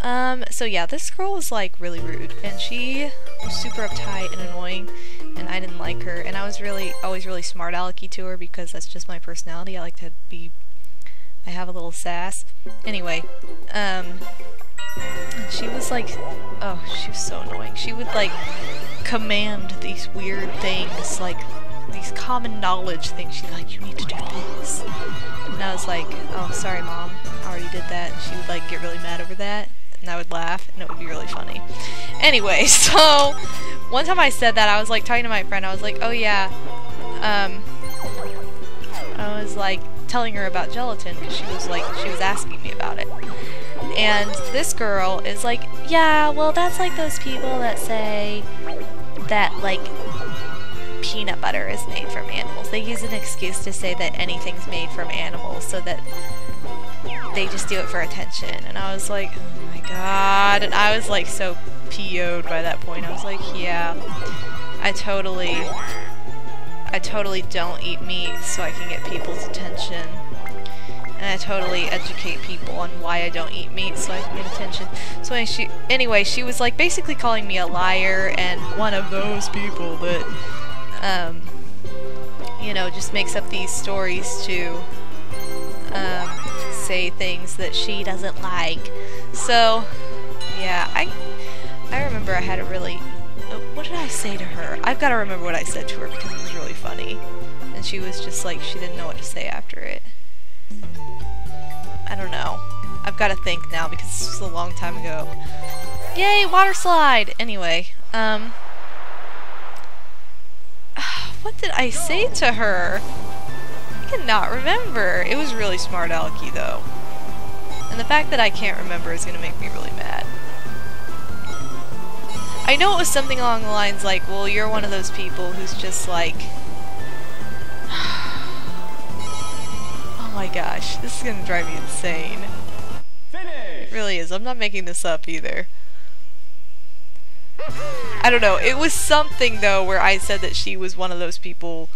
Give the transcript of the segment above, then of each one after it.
Um, so yeah, this girl was like really rude and she was super uptight and annoying and I didn't like her and I was really always really smart alecky to her because that's just my personality. I like to be I have a little sass. Anyway, um she was like oh, she was so annoying. She would like command these weird things like these common knowledge things. She's like, you need to do this. And I was like, oh, sorry, mom. I already did that. And she would like get really mad over that and I would laugh, and it would be really funny. Anyway, so one time I said that, I was like talking to my friend, I was like, oh yeah, um, I was like telling her about gelatin because she was like, she was asking me about it. And this girl is like, yeah, well that's like those people that say that like peanut butter is made from animals. They use an excuse to say that anything's made from animals so that they just do it for attention. And I was like, god. And I was like so PO'd by that point. I was like, yeah, I totally, I totally don't eat meat so I can get people's attention. And I totally educate people on why I don't eat meat so I can get attention. So anyway she, anyway, she was like basically calling me a liar and one of those people that, um, you know, just makes up these stories to, um, say things that she doesn't like. So, yeah, I I remember I had a really... Uh, what did I say to her? I've got to remember what I said to her because it was really funny. And she was just like, she didn't know what to say after it. I don't know. I've got to think now because this was a long time ago. Yay, water slide! Anyway, um... What did I say to her? I cannot remember. It was really smart alecky though. And the fact that I can't remember is gonna make me really mad. I know it was something along the lines like, well, you're one of those people who's just like... oh my gosh, this is gonna drive me insane. Finish! It really is. I'm not making this up either. I don't know. It was something, though, where I said that she was one of those people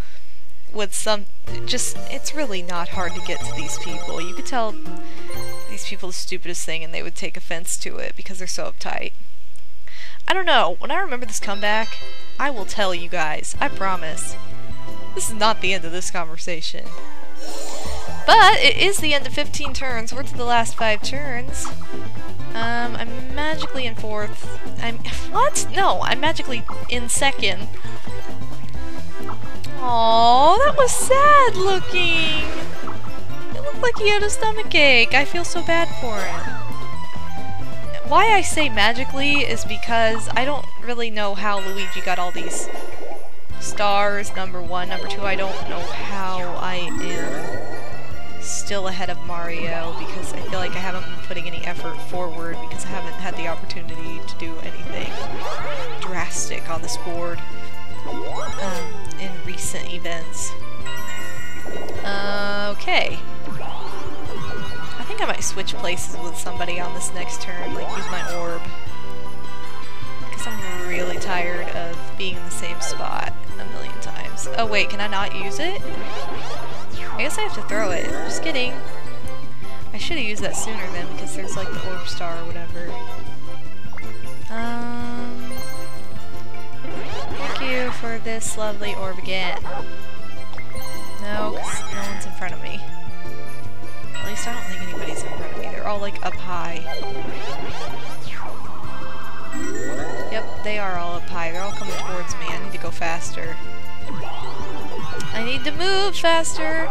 with some just it's really not hard to get to these people. You could tell these people the stupidest thing and they would take offense to it because they're so uptight. I don't know, when I remember this comeback, I will tell you guys, I promise. This is not the end of this conversation. But it is the end of 15 turns. We're to the last 5 turns. Um, I'm magically in 4th. I'm- what? No, I'm magically in 2nd. Oh, that was sad looking. Like he had a stomach ache. I feel so bad for him. Why I say magically is because I don't really know how Luigi got all these stars, number one. Number two, I don't know how I am still ahead of Mario because I feel like I haven't been putting any effort forward because I haven't had the opportunity to do anything drastic on this board. Um, in recent events. Uh, okay. I think I might switch places with somebody on this next turn, like use my orb. Because I'm really tired of being in the same spot a million times. Oh wait, can I not use it? I guess I have to throw it. Just kidding. I should have used that sooner then because there's like the orb star or whatever. Um, Thank you for this lovely orb again. No, because no one's in front of me. Least I don't think anybody's in front of me. They're all, like, up high. Yep, they are all up high. They're all coming towards me. I need to go faster. I need to move faster!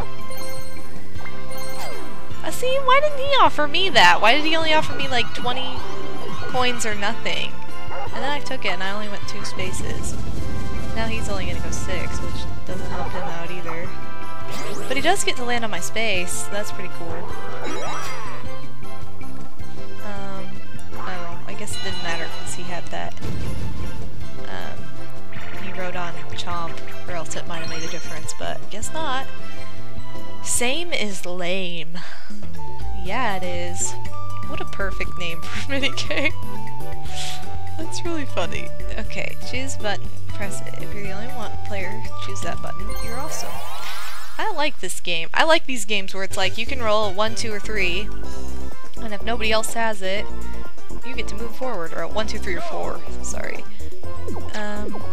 Uh, see, why didn't he offer me that? Why did he only offer me, like, 20 coins or nothing? And then I took it and I only went two spaces. Now he's only gonna go six, which doesn't help him out either. But he does get to land on my space, that's pretty cool. Um, oh, I guess it didn't matter because he had that. Um, he wrote on Chomp, or else it might have made a difference, but guess not. Same is lame. Yeah, it is. What a perfect name for minigame. That's really funny. Okay, choose button press it. If you're the only one player, choose that button. You're awesome. I like this game. I like these games where it's like you can roll a 1, 2, or 3, and if nobody else has it, You get to move forward. Or one, two, three, or four. Sorry. Um,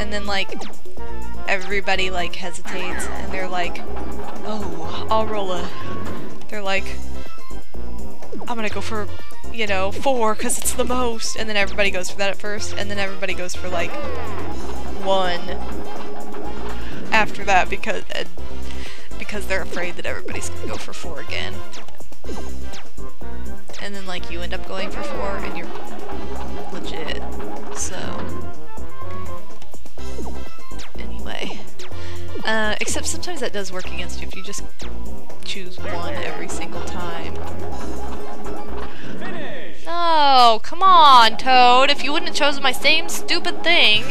and then like everybody like hesitates and they're like, oh, I'll roll a. They're like, I'm gonna go for, you know, four because it's the most. And then everybody goes for that at first, and then everybody goes for like one after that because uh, because they're afraid that everybody's gonna go for four again. And then like you end up going for four and you're legit. So anyway. Uh, except sometimes that does work against you if you just choose one every single time. No, come on, Toad. If you wouldn't have chosen my same stupid thing.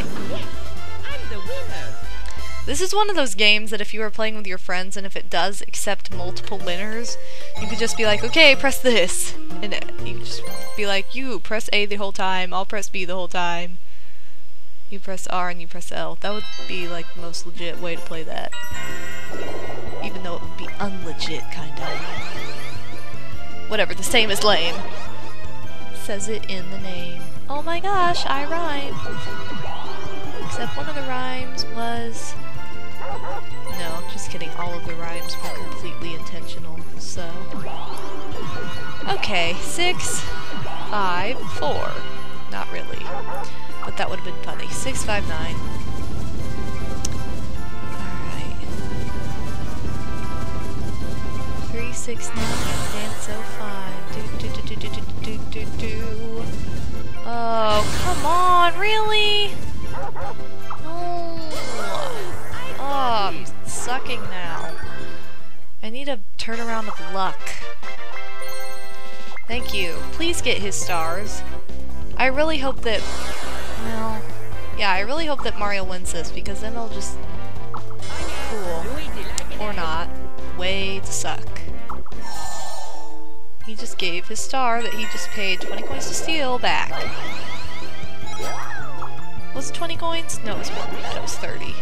This is one of those games that if you were playing with your friends and if it does accept multiple winners, you could just be like, okay, press this. And you just be like, you press A the whole time, I'll press B the whole time. You press R and you press L. That would be like the most legit way to play that. Even though it would be unlegit, kind of. Whatever, the same as lame. Says it in the name. Oh my gosh, I rhyme. Except one of the rhymes was... Just kidding, all of the rhymes were completely intentional, so... Okay, six, five, four. Not really. But that would have been funny. Six, five, nine. Alright. Three, six, nine, dance oh, so fine. Do, do, do, do, do, do, do, do, Oh, come on, really? Oh. Oh, sucking now. I need a turnaround of luck. Thank you. Please get his stars. I really hope that... Well... Yeah, I really hope that Mario wins this, because then it'll just... Cool. Or not. Way to suck. He just gave his star that he just paid 20 coins to steal back. Was it 20 coins? No, it was more that. Was 30.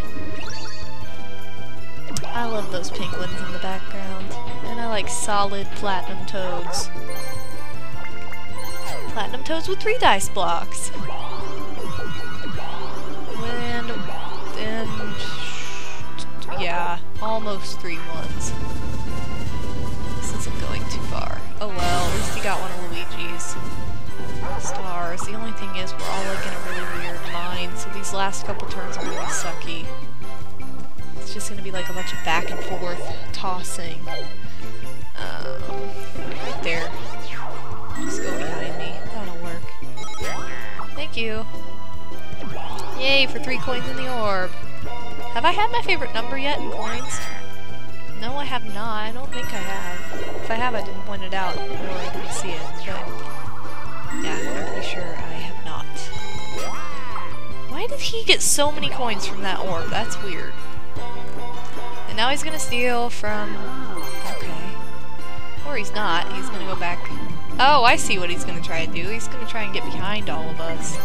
I love those penguins in the background. And I like solid platinum toads. Platinum toads with three dice blocks. And, and yeah, almost three ones. This isn't going too far. Oh well, at least he got one of Luigi's stars. The only thing is we're all like in a really weird line, so these last couple turns are gonna sucky. Just gonna be like a bunch of back and forth tossing. Um, right there. Just go behind me. That'll work. Thank you. Yay, for three coins in the orb. Have I had my favorite number yet in coins? No, I have not. I don't think I have. If I have, I didn't point it out, I didn't see it, but... Yeah, I'm pretty sure I have not. Why did he get so many coins from that orb? That's weird. And now he's gonna steal from... Okay. Or he's not. He's gonna go back... Oh, I see what he's gonna try to do. He's gonna try and get behind all of us.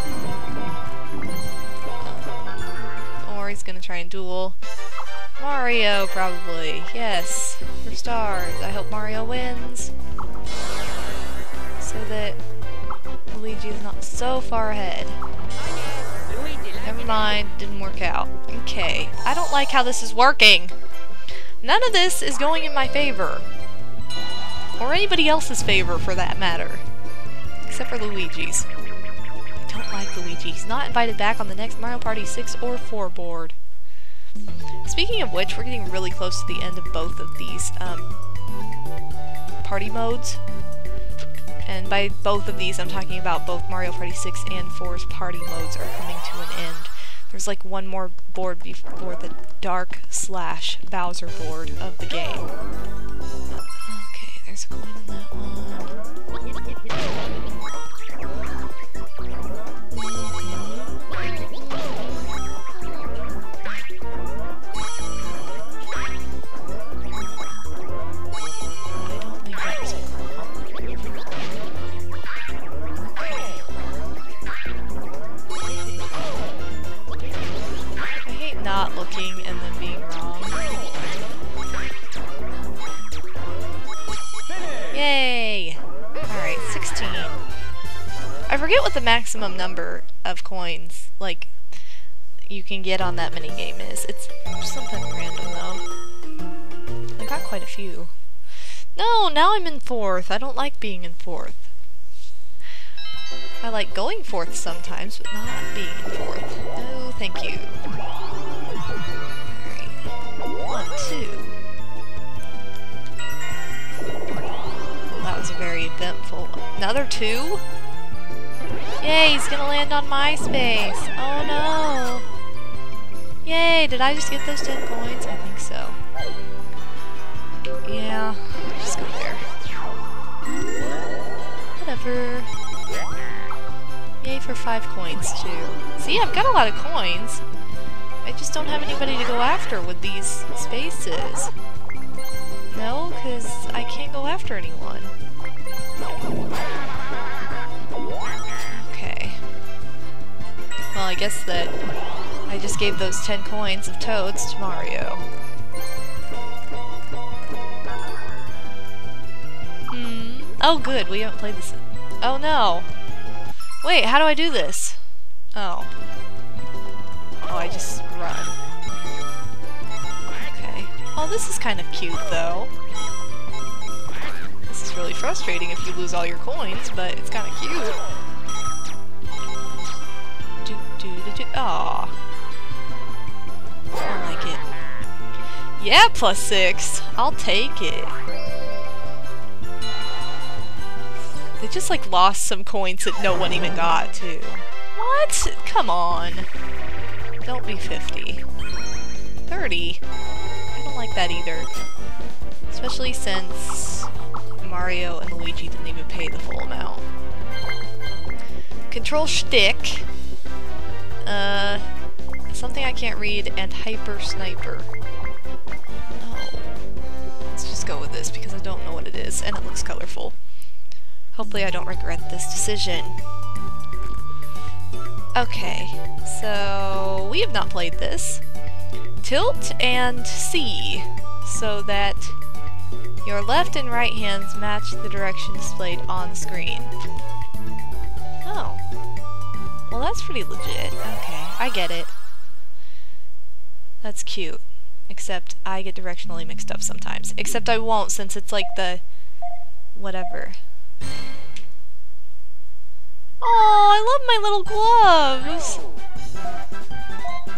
Um, or he's gonna try and duel. Mario, probably. Yes. For stars. I hope Mario wins. So that Luigi is not so far ahead. Never mind, didn't work out. Okay, I don't like how this is working. None of this is going in my favor. Or anybody else's favor, for that matter. Except for Luigi's. I don't like Luigi. He's not invited back on the next Mario Party 6 or 4 board. Speaking of which, we're getting really close to the end of both of these um, party modes. And by both of these, I'm talking about both Mario Party 6 and 4's party modes are coming to an end. There's like one more board before the dark slash Bowser board of the game. Okay, there's a coin in that one. I forget what the maximum number of coins, like, you can get on that minigame is. It's something random, though. I got quite a few. No, now I'm in fourth. I don't like being in fourth. I like going fourth sometimes, but not being in fourth. No, thank you. One, two. That was a very eventful one. Another two? Yay, he's gonna land on my space. Oh no. Yay, did I just get those 10 coins? I think so. Yeah, just go there. Whatever. Yay for 5 coins, too. See, I've got a lot of coins. I just don't have anybody to go after with these spaces. No, because I can't go after anyone. Well, I guess that I just gave those 10 coins of toads to Mario. Hmm. Oh, good. We haven't played this. Oh, no. Wait, how do I do this? Oh. Oh, I just run. Okay. Oh, this is kind of cute, though. This is really frustrating if you lose all your coins, but it's kind of cute. Do, do, do. Aww. I like it. Yeah, plus six. I'll take it. They just like lost some coins that no one even got too. What? Come on. Don't be 50. 30. I don't like that either. Especially since Mario and Luigi didn't even pay the full amount. Control Shtick. Uh, something I can't read, and Hyper Sniper. Oh. Let's just go with this because I don't know what it is, and it looks colorful. Hopefully I don't regret this decision. Okay, so we have not played this. Tilt and C so that your left and right hands match the direction displayed on screen. Oh. Well, that's pretty legit. Okay, I get it. That's cute. Except I get directionally mixed up sometimes. Except I won't since it's like the... whatever. Oh, I love my little gloves!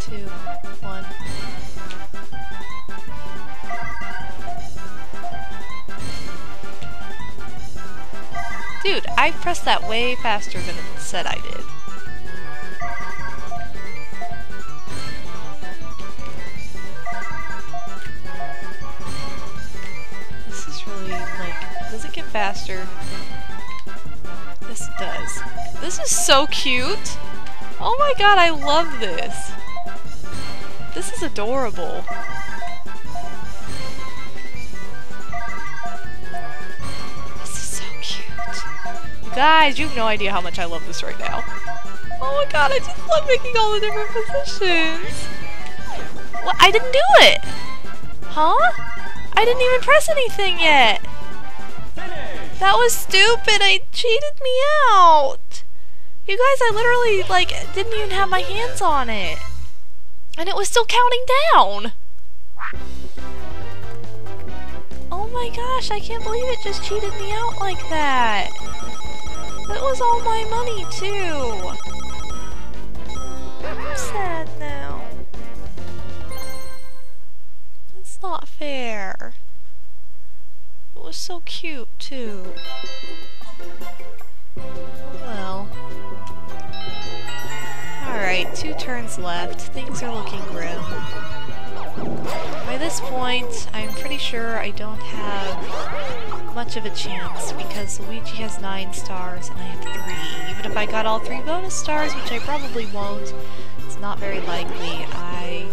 Two, one. Dude, I pressed that way faster than it said I did. Faster? This does. This is so cute! Oh my god, I love this! This is adorable. This is so cute. You guys, you have no idea how much I love this right now. Oh my god, I just love making all the different positions. What? I didn't do it! Huh? I didn't even press anything yet! That was stupid! I cheated me out! You guys, I literally, like, didn't even have my hands on it. And it was still counting down! Oh my gosh, I can't believe it just cheated me out like that! That was all my money, too! I'm sad now. That's not fair. Was so cute, too. Well. Alright, two turns left. Things are looking grim. By this point, I'm pretty sure I don't have much of a chance because Luigi has 9 stars and I have 3. Even if I got all 3 bonus stars, which I probably won't, it's not very likely, I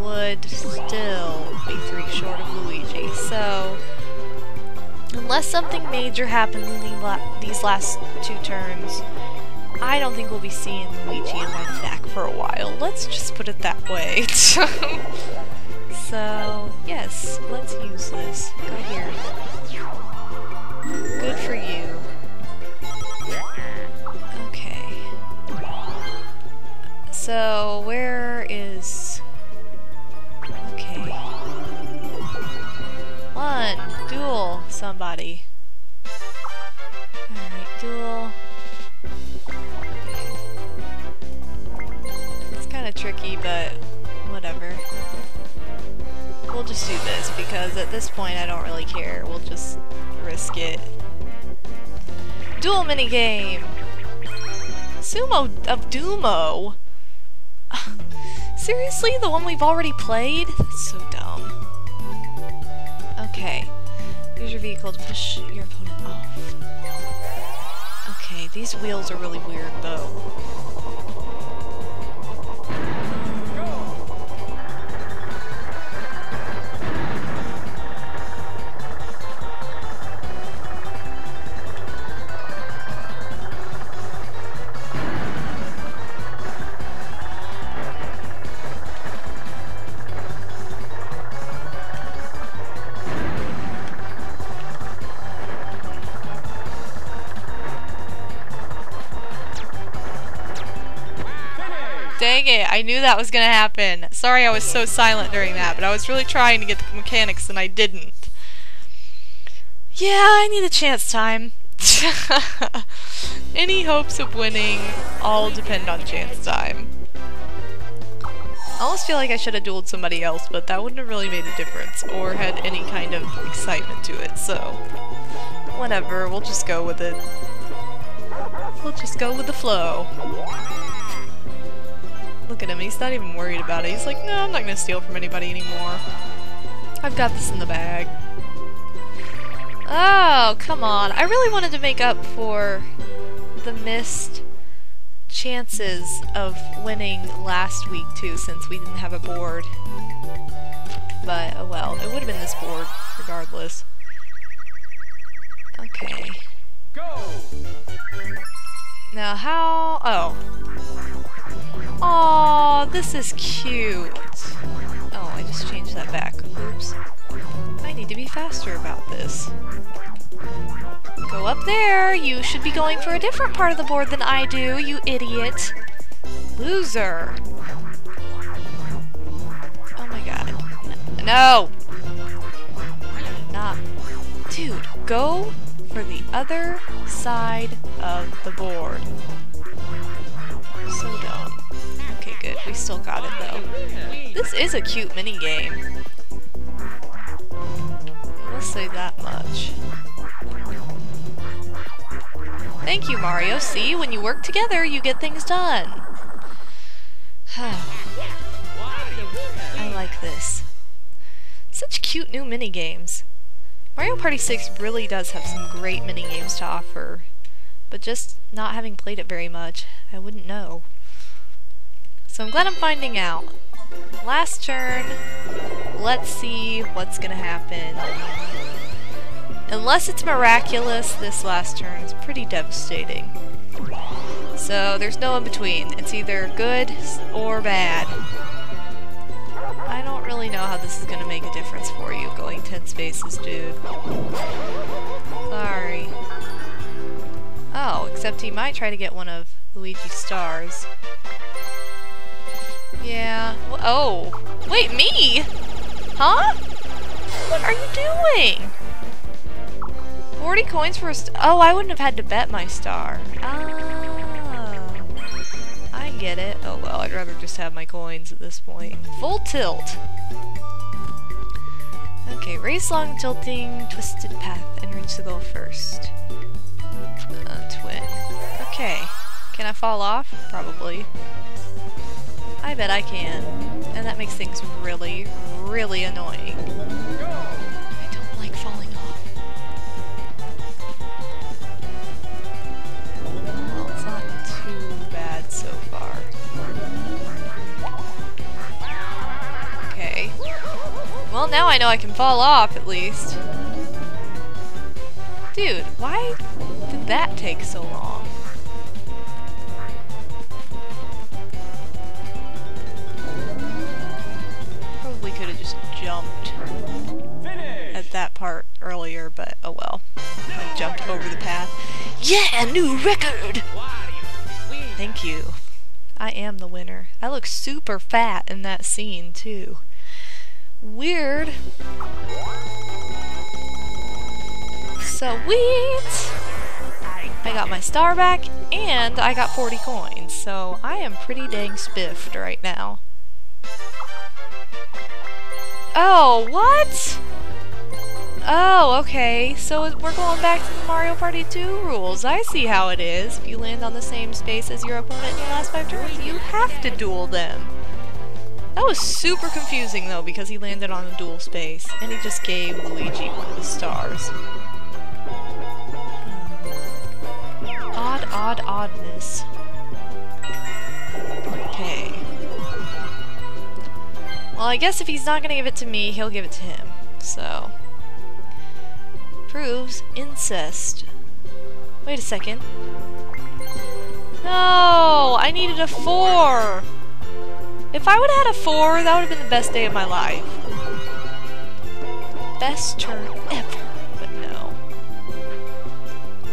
would still unless something major happens in these last two turns, I don't think we'll be seeing Luigi in my sack for a while. Let's just put it that way. so, yes, let's use this. Go here. Good for you. Okay. So, where is One, duel somebody. Alright, duel. It's kind of tricky, but whatever. We'll just do this, because at this point I don't really care. We'll just risk it. Duel minigame! Sumo of Doom-o! Seriously? The one we've already played? That's so dumb. Okay. Use your vehicle to push your opponent off. Okay, these wheels are really weird though. Dang it, I knew that was gonna happen. Sorry I was so silent during that, but I was really trying to get the mechanics and I didn't. Yeah, I need a chance time. Any hopes of winning all depend on chance time. I almost feel like I should have dueled somebody else, but that wouldn't have really made a difference, or had any kind of excitement to it, so... Whatever, we'll just go with it. We'll just go with the flow. Look at him, he's not even worried about it. He's like, no, I'm not gonna steal from anybody anymore. I've got this in the bag. Oh, come on. I really wanted to make up for the missed chances of winning last week, too, since we didn't have a board. But, oh well. It would have been this board, regardless. Okay. Go! Now how... Oh. Aw, this is cute. Oh, I just changed that back. Oops. I need to be faster about this. Go up there! You should be going for a different part of the board than I do, you idiot! Loser! Oh my god. No! Not. Dude, go for the other side of the board. So dumb. Good. We still got it, though. This is a cute mini game. We'll say that much. Thank you, Mario. See, when you work together, you get things done. I like this. Such cute new mini games. Mario Party 6 really does have some great mini games to offer, but just not having played it very much, I wouldn't know. So I'm glad I'm finding out. Last turn, let's see what's gonna happen. Unless it's miraculous, this last turn is pretty devastating. So there's no in between. It's either good or bad. I don't really know how this is to make a difference for you, going 10 spaces, dude. Sorry. Oh, except he might try to get one of Luigi's stars. Yeah. Oh. Wait, me? Huh? What are you doing? 40 coins for a Oh, I wouldn't have had to bet my star. Ah. I get it. Oh well, I'd rather just have my coins at this point. Full tilt. Okay, race long tilting, twisted path, and reach the goal first. Uh, twin. Okay. Can I fall off? Probably. I bet I can. And that makes things really, really annoying. I don't like falling off. Well, it's not too bad so far. Okay. Well, now I know I can fall off, at least. Dude, why did that take so long? Jumped at that part earlier, but oh well. I jumped over the path. Yeah, new record! Thank you. I am the winner. I look super fat in that scene, too. Weird. Sweet! I got my star back, and I got 40 coins, so I am pretty dang spiffed right now. Oh, what? Oh, okay. So we're going back to the Mario Party 2 rules. I see how it is. If you land on the same space as your opponent in your last five turns, you have to duel them. That was super confusing, though, because he landed on a duel space, and he just gave Luigi one of the stars. Hmm. Odd, odd, oddness. Well, I guess if he's not gonna give it to me, he'll give it to him. So... Proves incest. Wait a second. No! I needed a four! If I would've had a four, that would've been the best day of my life. Best turn ever. But no.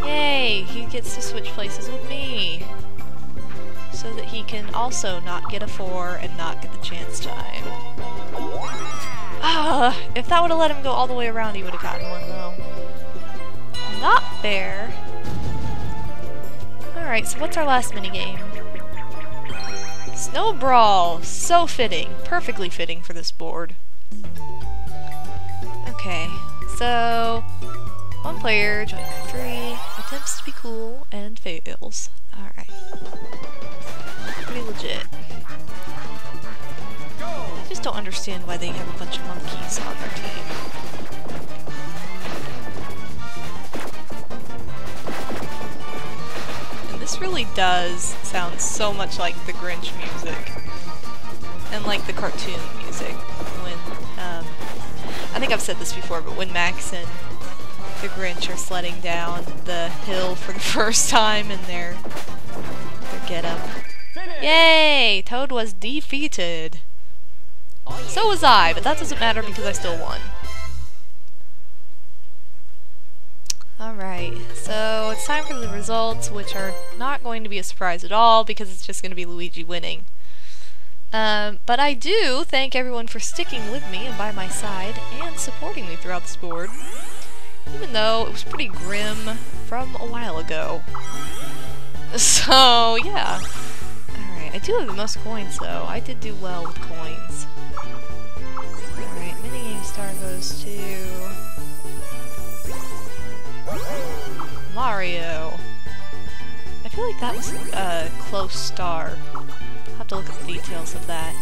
Yay! He gets to switch places with me. So that he can also not get a 4 and not get the chance time. Ah, if that would have let him go all the way around, he would have gotten one, though. Not fair. Alright, so what's our last minigame? Snow Brawl! So fitting. Perfectly fitting for this board. Okay, so... One player, joining three, attempts to be cool and fails. Alright. Legit. I just don't understand why they have a bunch of monkeys on their team. And this really does sound so much like the Grinch music. And like the cartoon music. When, um, I think I've said this before, but when Max and the Grinch are sledding down the hill for the first time in their their getup. Yay! Toad was defeated. So was I, but that doesn't matter because I still won. Alright, so it's time for the results, which are not going to be a surprise at all because it's just going to be Luigi winning. Um, but I do thank everyone for sticking with me and by my side and supporting me throughout this board even though it was pretty grim from a while ago. So, yeah. I do have the most coins, though. I did do well with coins. Alright, minigame star goes to... Mario. I feel like that was a close star. I'll have to look at the details of that.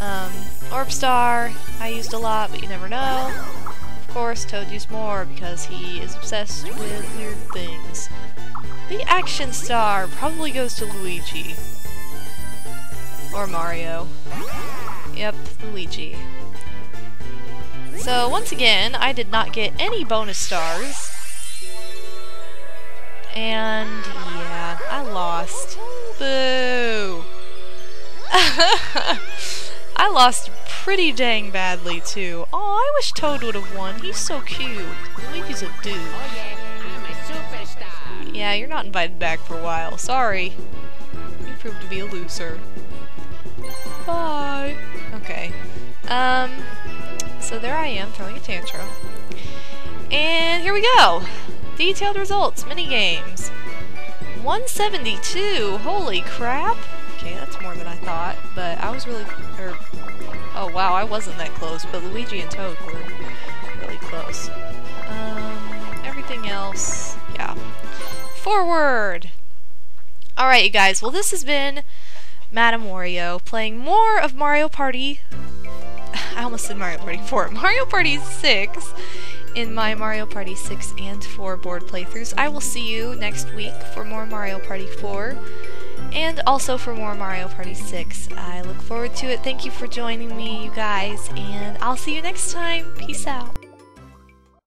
Um, Orb Star, I used a lot, but you never know Of course, Toad used more because he is obsessed with weird things. The Action Star probably goes to Luigi. Or Mario. Yep, Luigi. So, once again, I did not get any bonus stars. And, yeah, I lost. Boo! I lost pretty dang badly, too. Oh, I wish Toad would have won. He's so cute. Luigi's a dude. Yeah, you're not invited back for a while. Sorry. You proved to be a loser. Bye. Okay. Um, so there I am, throwing a tantrum. And here we go! Detailed results, mini games. 172, holy crap! Okay, that's more than I thought, but I was really, er, Oh wow, I wasn't that close, but Luigi and Toad were really close. Um, everything else, yeah. Forward! Alright, you guys, well this has been Madame Wario playing more of Mario Party... I almost said Mario Party 4. Mario Party 6 in my Mario Party 6 and 4 board playthroughs. I will see you next week for more Mario Party 4 and also for more Mario Party 6. I look forward to it. Thank you for joining me, you guys, and I'll see you next time. Peace out.